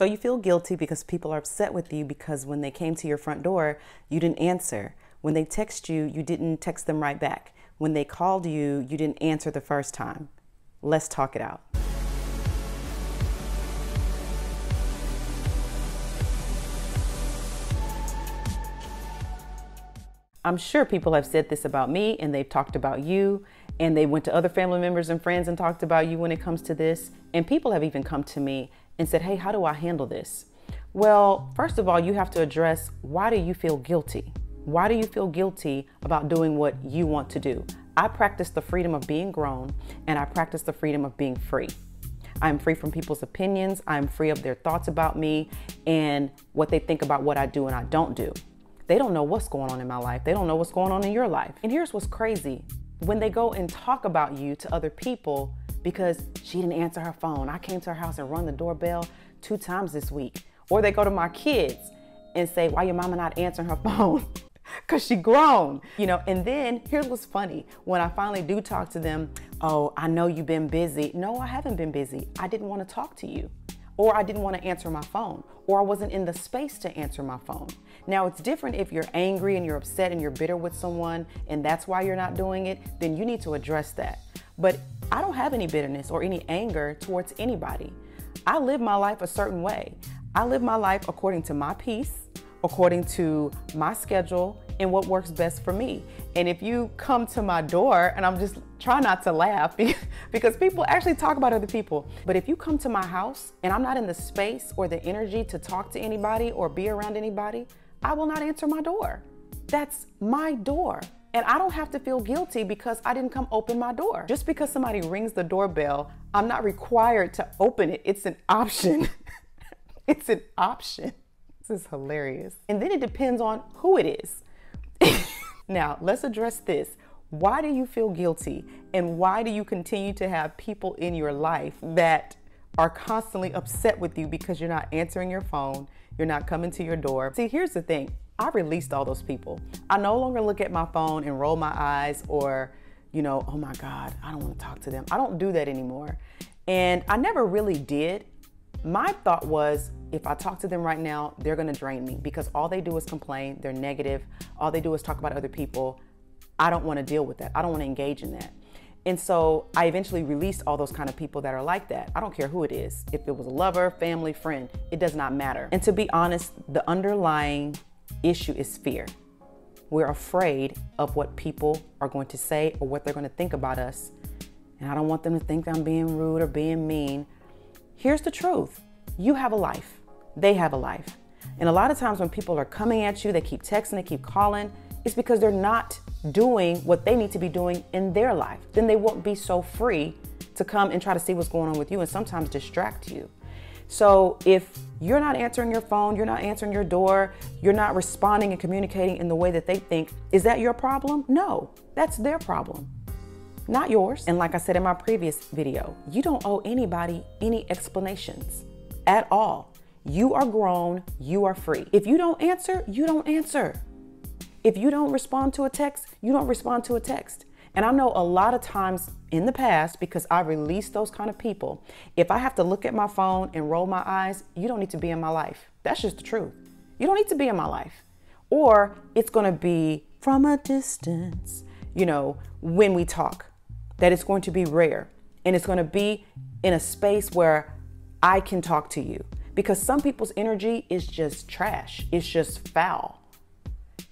So you feel guilty because people are upset with you because when they came to your front door, you didn't answer. When they text you, you didn't text them right back. When they called you, you didn't answer the first time. Let's talk it out. I'm sure people have said this about me and they've talked about you and they went to other family members and friends and talked about you when it comes to this. And people have even come to me and said, Hey, how do I handle this? Well, first of all, you have to address why do you feel guilty? Why do you feel guilty about doing what you want to do? I practice the freedom of being grown and I practice the freedom of being free. I'm free from people's opinions. I'm free of their thoughts about me and what they think about what I do and I don't do. They don't know what's going on in my life. They don't know what's going on in your life. And here's what's crazy when they go and talk about you to other people because she didn't answer her phone. I came to her house and rung the doorbell two times this week. Or they go to my kids and say, Why your mama not answering her phone? Cause she grown, you know. And then here's what's funny. When I finally do talk to them, oh, I know you've been busy. No, I haven't been busy. I didn't want to talk to you or I didn't want to answer my phone, or I wasn't in the space to answer my phone. Now, it's different if you're angry and you're upset and you're bitter with someone and that's why you're not doing it, then you need to address that. But I don't have any bitterness or any anger towards anybody. I live my life a certain way. I live my life according to my peace, according to my schedule, and what works best for me. And if you come to my door, and I'm just trying not to laugh because people actually talk about other people, but if you come to my house and I'm not in the space or the energy to talk to anybody or be around anybody, I will not answer my door. That's my door. And I don't have to feel guilty because I didn't come open my door. Just because somebody rings the doorbell, I'm not required to open it. It's an option. it's an option. This is hilarious. And then it depends on who it is. now, let's address this. Why do you feel guilty? And why do you continue to have people in your life that are constantly upset with you because you're not answering your phone, you're not coming to your door? See, here's the thing I released all those people. I no longer look at my phone and roll my eyes or, you know, oh my God, I don't want to talk to them. I don't do that anymore. And I never really did. My thought was if I talk to them right now, they're going to drain me because all they do is complain. They're negative. All they do is talk about other people. I don't want to deal with that. I don't want to engage in that. And so I eventually released all those kind of people that are like that. I don't care who it is. If it was a lover, family, friend, it does not matter. And to be honest, the underlying issue is fear. We're afraid of what people are going to say or what they're going to think about us. And I don't want them to think I'm being rude or being mean. Here's the truth you have a life they have a life. And a lot of times when people are coming at you, they keep texting, they keep calling, it's because they're not doing what they need to be doing in their life. Then they won't be so free to come and try to see what's going on with you and sometimes distract you. So if you're not answering your phone, you're not answering your door, you're not responding and communicating in the way that they think, is that your problem? No, that's their problem, not yours. And like I said in my previous video, you don't owe anybody any explanations at all. You are grown, you are free. If you don't answer, you don't answer. If you don't respond to a text, you don't respond to a text. And I know a lot of times in the past, because I released those kind of people, if I have to look at my phone and roll my eyes, you don't need to be in my life. That's just the truth. You don't need to be in my life. Or it's going to be from a distance, you know, when we talk, that it's going to be rare. And it's going to be in a space where I can talk to you because some people's energy is just trash, it's just foul.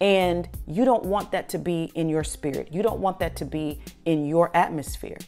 And you don't want that to be in your spirit, you don't want that to be in your atmosphere.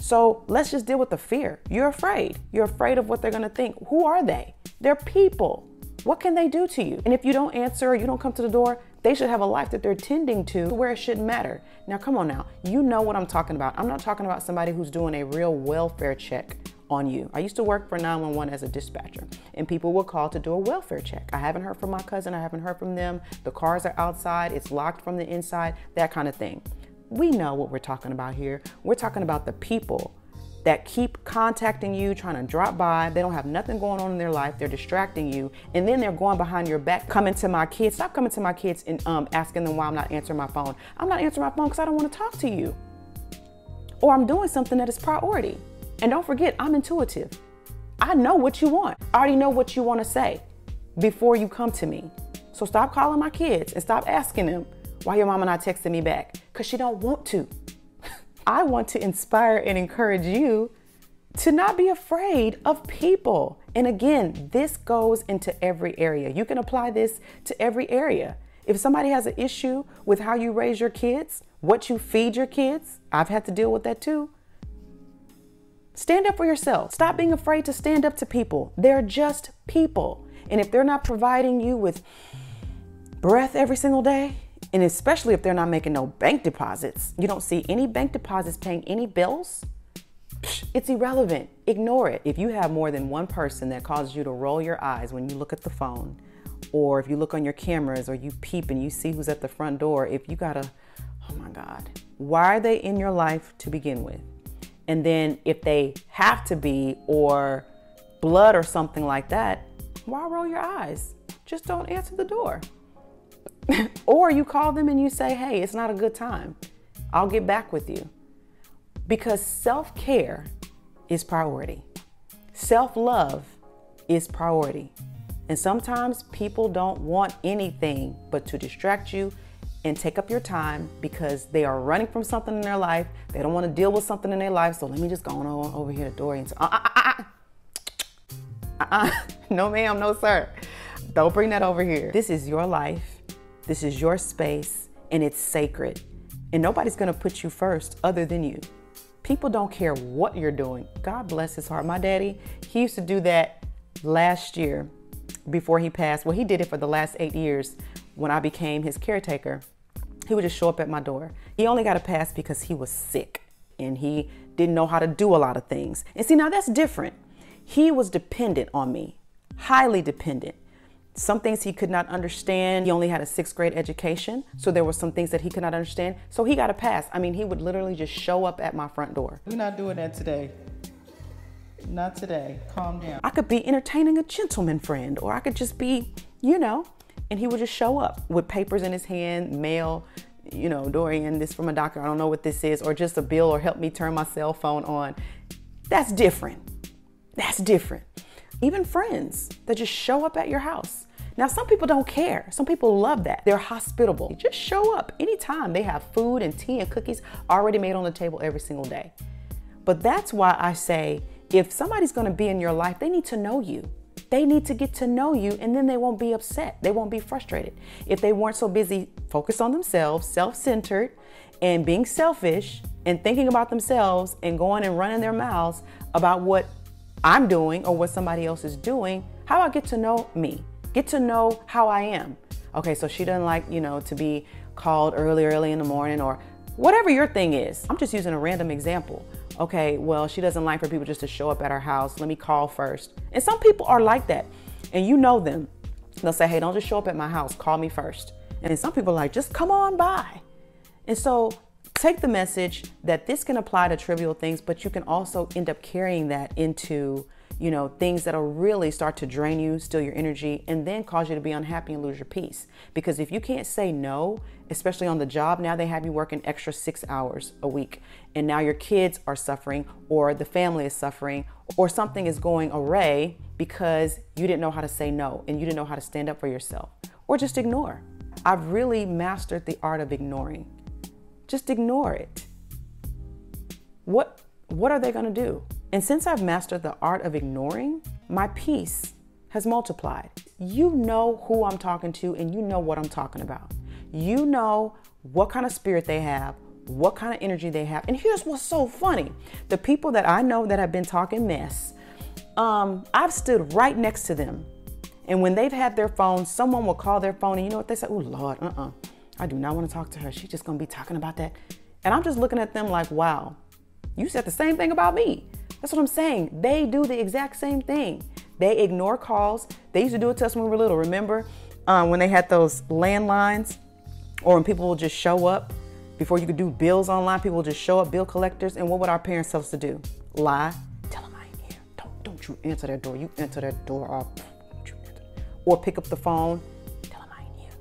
So let's just deal with the fear. You're afraid. You're afraid of what they're going to think. Who are they? They're people. What can they do to you? And if you don't answer or you don't come to the door, they should have a life that they're tending to where it shouldn't matter. Now, come on now. You know what I'm talking about. I'm not talking about somebody who's doing a real welfare check on you. I used to work for 911 as a dispatcher, and people would call to do a welfare check. I haven't heard from my cousin, I haven't heard from them. The cars are outside, it's locked from the inside, that kind of thing. We know what we're talking about here. We're talking about the people that keep contacting you, trying to drop by. They don't have nothing going on in their life. They're distracting you. And then they're going behind your back, coming to my kids. Stop coming to my kids and um, asking them why I'm not answering my phone. I'm not answering my phone because I don't want to talk to you. Or I'm doing something that is priority. And don't forget, I'm intuitive. I know what you want. I already know what you want to say before you come to me. So stop calling my kids and stop asking them why your mama not texting me back because she don't want to. I want to inspire and encourage you to not be afraid of people. And again, this goes into every area. You can apply this to every area. If somebody has an issue with how you raise your kids, what you feed your kids, I've had to deal with that too. Stand up for yourself. Stop being afraid to stand up to people. They're just people. And if they're not providing you with breath every single day, and especially if they're not making no bank deposits, you don't see any bank deposits paying any bills, it's irrelevant. Ignore it. If you have more than one person that causes you to roll your eyes when you look at the phone, or if you look on your cameras, or you peep and you see who's at the front door, if you gotta, oh my God, why are they in your life to begin with? And then if they have to be, or blood or something like that, why roll your eyes? Just don't answer the door. or you call them and you say, hey, it's not a good time. I'll get back with you. Because self care is priority, self love is priority. And sometimes people don't want anything but to distract you and take up your time because they are running from something in their life. They don't want to deal with something in their life. So let me just go on over here to Dory and say, uh, uh, uh, uh, uh, no, ma'am, no, sir. Don't bring that over here. This is your life. This is your space and it's sacred. And nobody's going to put you first other than you. People don't care what you're doing. God bless his heart. My daddy, he used to do that last year before he passed. Well, he did it for the last eight years when I became his caretaker. He would just show up at my door. He only got a pass because he was sick and he didn't know how to do a lot of things. And see, now that's different. He was dependent on me, highly dependent. Some things he could not understand. He only had a sixth grade education, so there were some things that he could not understand. So he got a pass. I mean, he would literally just show up at my front door. We're not doing that today. Not today. Calm down. I could be entertaining a gentleman friend, or I could just be, you know, and he would just show up with papers in his hand, mail, you know, Dorian, this from a doctor, I don't know what this is, or just a bill, or help me turn my cell phone on. That's different. That's different even friends that just show up at your house. Now, some people don't care. Some people love that. They're hospitable. Just show up anytime. They have food and tea and cookies already made on the table every single day. But that's why I say if somebody's going to be in your life, they need to know you. They need to get to know you and then they won't be upset. They won't be frustrated. If they weren't so busy focused on themselves, self centered, and being selfish and thinking about themselves and going and running their mouths about what I'm doing or what somebody else is doing, how I get to know me? Get to know how I am. Okay, so she doesn't like, you know, to be called early, early in the morning or whatever your thing is. I'm just using a random example. Okay, well, she doesn't like for people just to show up at her house. Let me call first. And some people are like that. And you know them. They'll say, hey, don't just show up at my house. Call me first. And some people are like, just come on by. And so take the message that this can apply to trivial things, but you can also end up carrying that into, you know, things that'll really start to drain you, steal your energy, and then cause you to be unhappy and lose your peace. Because if you can't say no, especially on the job, now they have you working extra six hours a week, and now your kids are suffering, or the family is suffering, or something is going awry because you didn't know how to say no and you didn't know how to stand up for yourself, or just ignore. I've really mastered the art of ignoring. Just ignore it. What, what are they going to do? And since I've mastered the art of ignoring, my peace has multiplied. You know who I'm talking to and you know what I'm talking about. You know what kind of spirit they have, what kind of energy they have. And here's what's so funny the people that I know that have been talking mess, um, I've stood right next to them. And when they've had their phone, someone will call their phone and you know what they say? Oh, Lord, uh uh I do not want to talk to her. She's just going to be talking about that. And I'm just looking at them like, wow, you said the same thing about me. That's what I'm saying. They do the exact same thing. They ignore calls. They used to do it to us when we were little. Remember um, when they had those landlines or when people would just show up before you could do bills online, people would just show up, bill collectors. And what would our parents tell us to do? Lie. Tell them I ain't here. Don't, don't you answer that door. You answer that door or, or pick up the phone Tell them I ain't here.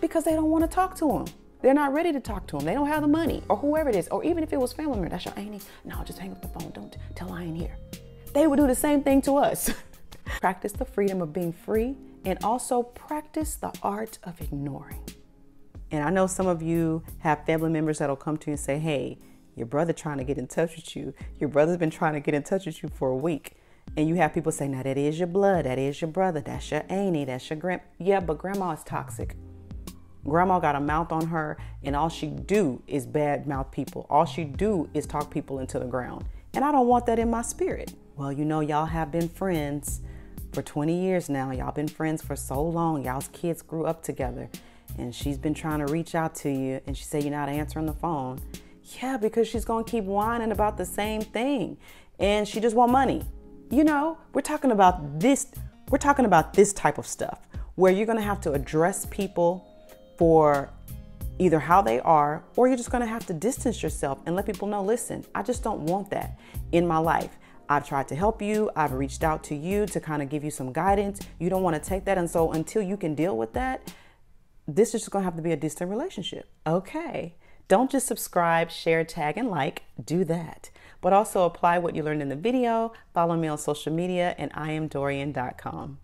because they don't want to talk to him. They're not ready to talk to him. They don't have the money or whoever it is. Or even if it was family member, that's your auntie. No, just hang up the phone. Don't tell I ain't here. they would do the same thing to us. practice the freedom of being free and also practice the art of ignoring. And I know some of you have family members that'll come to you and say, hey, your brother trying to get in touch with you. Your brother's been trying to get in touch with you for a week. And you have people say, now that is your blood, that is your brother, that's your auntie, that's your grand. Yeah, but grandma is toxic. Grandma got a mouth on her, and all she do is bad mouth people. All she do is talk people into the ground. And I don't want that in my spirit. Well, you know, y'all have been friends for 20 years now. Y'all been friends for so long. Y'all's kids grew up together. And she's been trying to reach out to you, and she said you're not answering the phone. Yeah, because she's gonna keep whining about the same thing. And she just want money. You know, we're talking about this, we're talking about this type of stuff where you're gonna have to address people for either how they are, or you're just gonna have to distance yourself and let people know listen, I just don't want that in my life. I've tried to help you, I've reached out to you to kind of give you some guidance. You don't wanna take that. And so until you can deal with that, this is just gonna have to be a distant relationship. Okay. Don't just subscribe, share, tag, and like, do that. But also apply what you learned in the video. Follow me on social media, and I am Dorian.com.